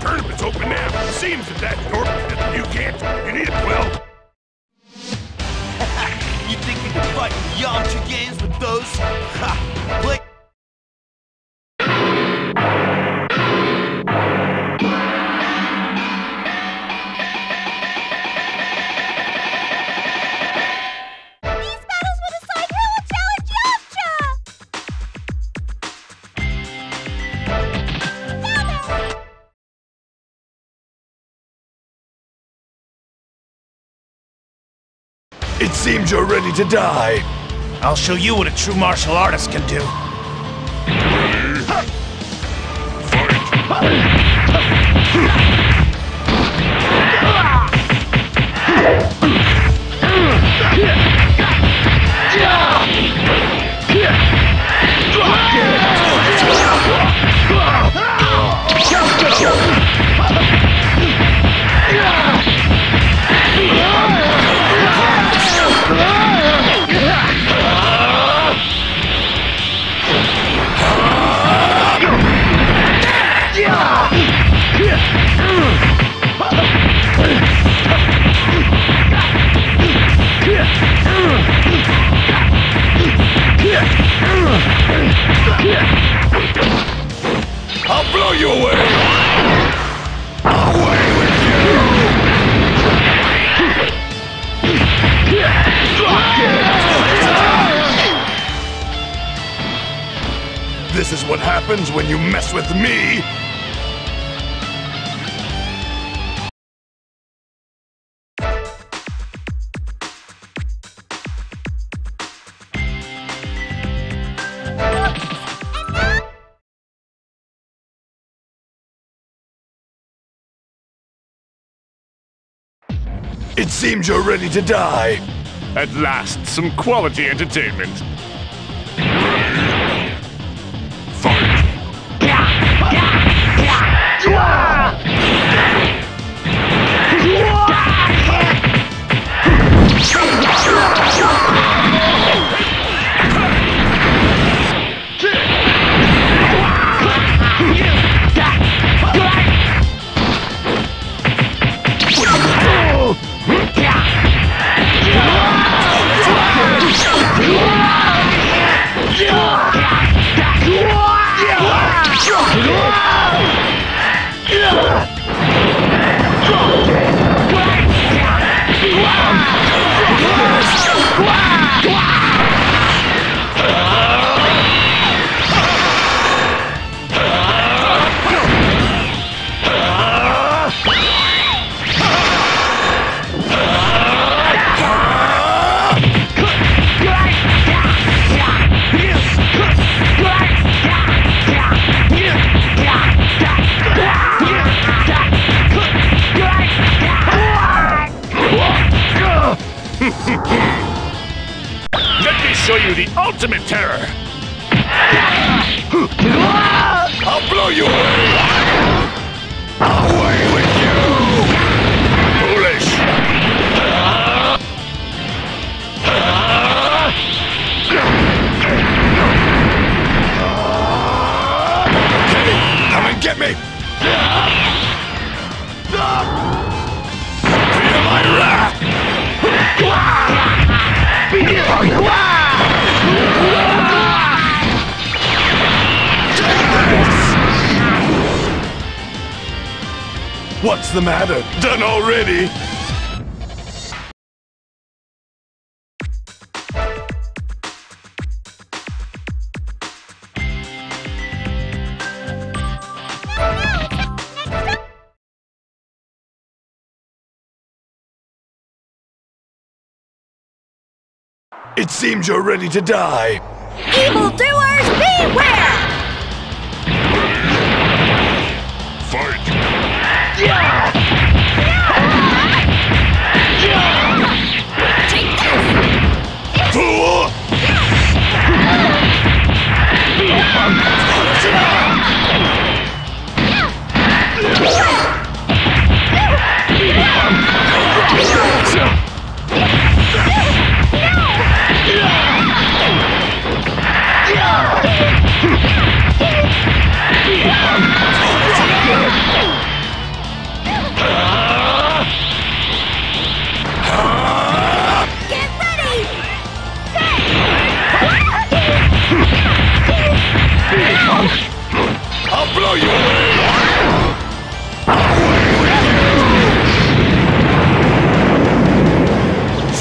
tournament's open now. Seems that that door you can't. You need it well. you think you can fight Yamcha games with those? Ha! Play It seems you're ready to die. I'll show you what a true martial artist can do. I'll blow you away. Away with you. This is what happens when you mess with me. It seems you're ready to die. At last, some quality entertainment. You the ultimate terror! I'll blow you away! Away with you! What's the matter? Done already? It seems you're ready to die. Evildoers, beware!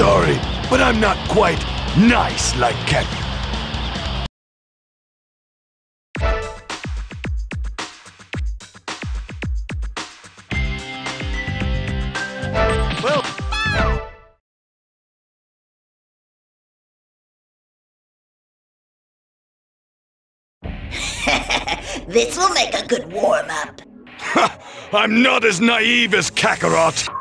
Sorry, but I'm not quite nice like Cat. Well, This will make a good warm up. I'm not as naive as Kakarot!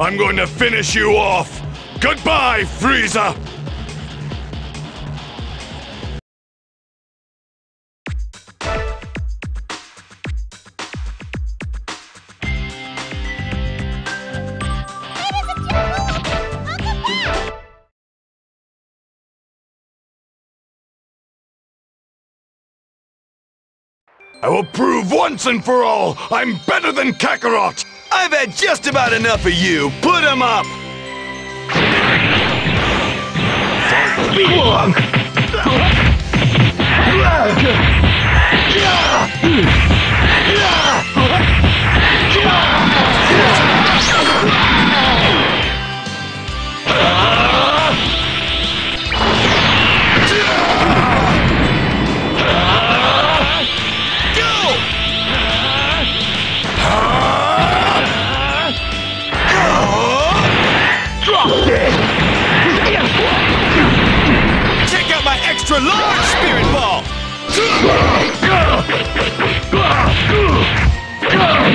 I'm going to finish you off! Goodbye, Frieza! I will prove once and for all I'm better than Kakarot! I've had just about enough of you. Put him up.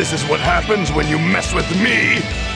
This is what happens when you mess with me!